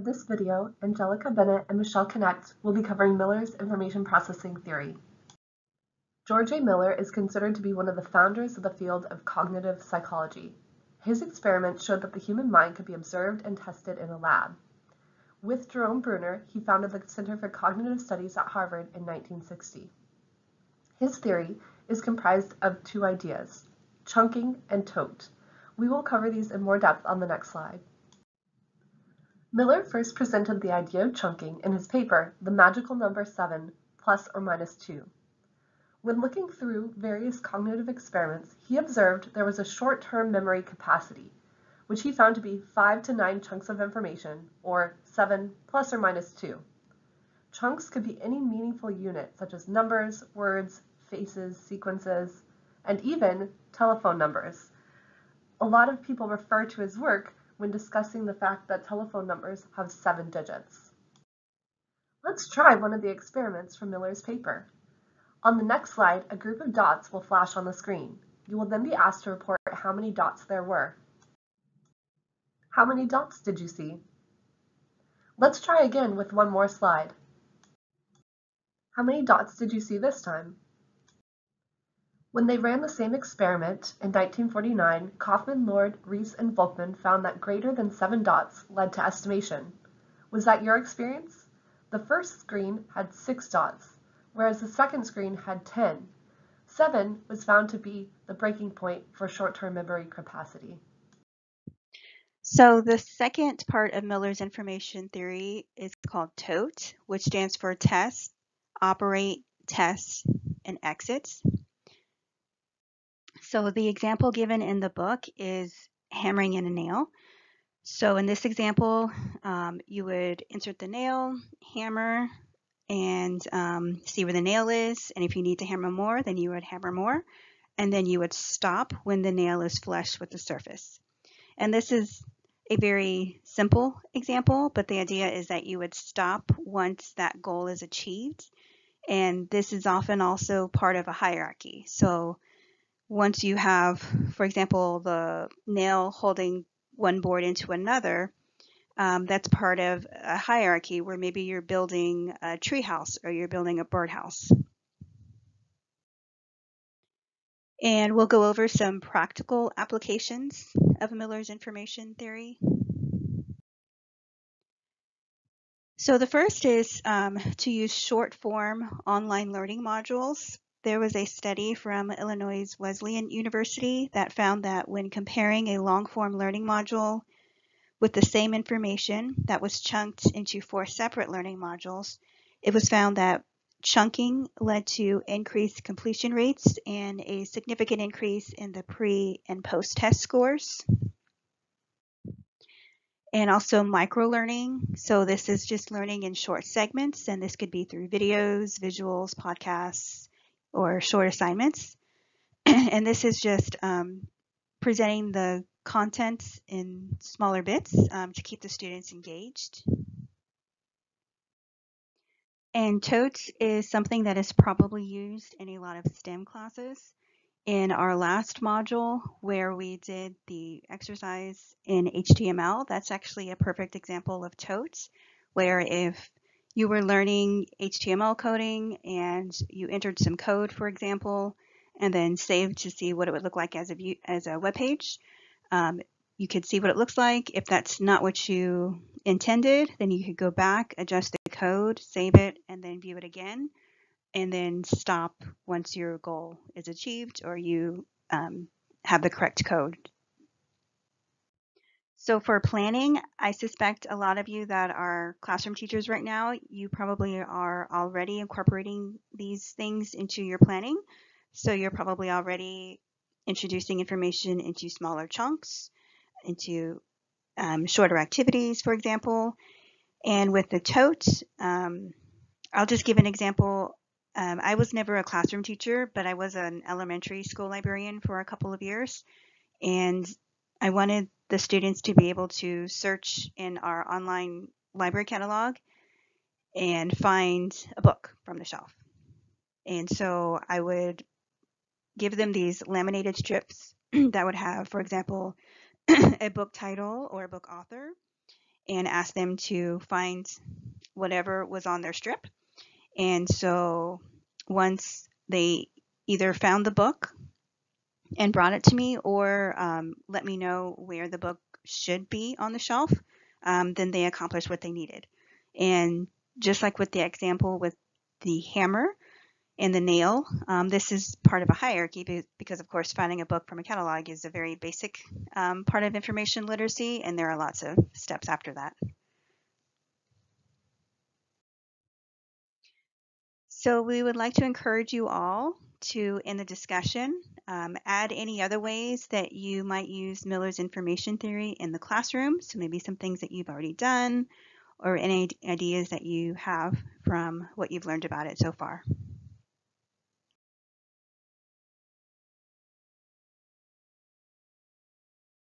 In this video, Angelica Bennet and Michelle Knecht will be covering Miller's information processing theory. George A. Miller is considered to be one of the founders of the field of cognitive psychology. His experiments showed that the human mind could be observed and tested in a lab. With Jerome Bruner, he founded the Center for Cognitive Studies at Harvard in 1960. His theory is comprised of two ideas, chunking and tote. We will cover these in more depth on the next slide. Miller first presented the idea of chunking in his paper, The Magical Number 7, plus or minus 2. When looking through various cognitive experiments, he observed there was a short-term memory capacity, which he found to be 5 to 9 chunks of information, or 7 plus or minus 2. Chunks could be any meaningful unit, such as numbers, words, faces, sequences, and even telephone numbers. A lot of people refer to his work when discussing the fact that telephone numbers have seven digits. Let's try one of the experiments from Miller's paper. On the next slide, a group of dots will flash on the screen. You will then be asked to report how many dots there were. How many dots did you see? Let's try again with one more slide. How many dots did you see this time? When they ran the same experiment in 1949, Kaufman, Lord, Reese, and Volkmann found that greater than seven dots led to estimation. Was that your experience? The first screen had six dots, whereas the second screen had 10. Seven was found to be the breaking point for short-term memory capacity. So the second part of Miller's information theory is called TOTE, which stands for test, operate, test, and exits. So the example given in the book is hammering in a nail. So in this example, um, you would insert the nail, hammer, and um, see where the nail is. And if you need to hammer more, then you would hammer more. And then you would stop when the nail is flush with the surface. And this is a very simple example, but the idea is that you would stop once that goal is achieved. And this is often also part of a hierarchy. So once you have, for example, the nail holding one board into another, um, that's part of a hierarchy where maybe you're building a treehouse or you're building a birdhouse. And we'll go over some practical applications of Miller's information theory. So the first is um, to use short form online learning modules there was a study from Illinois Wesleyan University that found that when comparing a long-form learning module with the same information that was chunked into four separate learning modules, it was found that chunking led to increased completion rates and a significant increase in the pre and post test scores. And also micro learning. So this is just learning in short segments, and this could be through videos, visuals, podcasts, or short assignments. and this is just um, presenting the content in smaller bits um, to keep the students engaged. And TOTES is something that is probably used in a lot of STEM classes. In our last module where we did the exercise in HTML, that's actually a perfect example of TOTES, where if you were learning HTML coding and you entered some code, for example, and then saved to see what it would look like as a view, as a web page. Um, you could see what it looks like. If that's not what you intended, then you could go back, adjust the code, save it, and then view it again, and then stop once your goal is achieved or you um, have the correct code so for planning, I suspect a lot of you that are classroom teachers right now, you probably are already incorporating these things into your planning. So you're probably already introducing information into smaller chunks, into um, shorter activities, for example. And with the tote, um, I'll just give an example. Um, I was never a classroom teacher, but I was an elementary school librarian for a couple of years. And I wanted the students to be able to search in our online library catalog and find a book from the shelf. And so I would give them these laminated strips that would have, for example, a book title or a book author. and ask them to find whatever was on their strip. And so once they either found the book and brought it to me or um, let me know where the book should be on the shelf, um, then they accomplished what they needed. And just like with the example with the hammer and the nail, um, this is part of a hierarchy because, of course, finding a book from a catalog is a very basic um, part of information literacy, and there are lots of steps after that. So we would like to encourage you all to, in the discussion, um, add any other ways that you might use Miller's information theory in the classroom. So maybe some things that you've already done or any ideas that you have from what you've learned about it so far.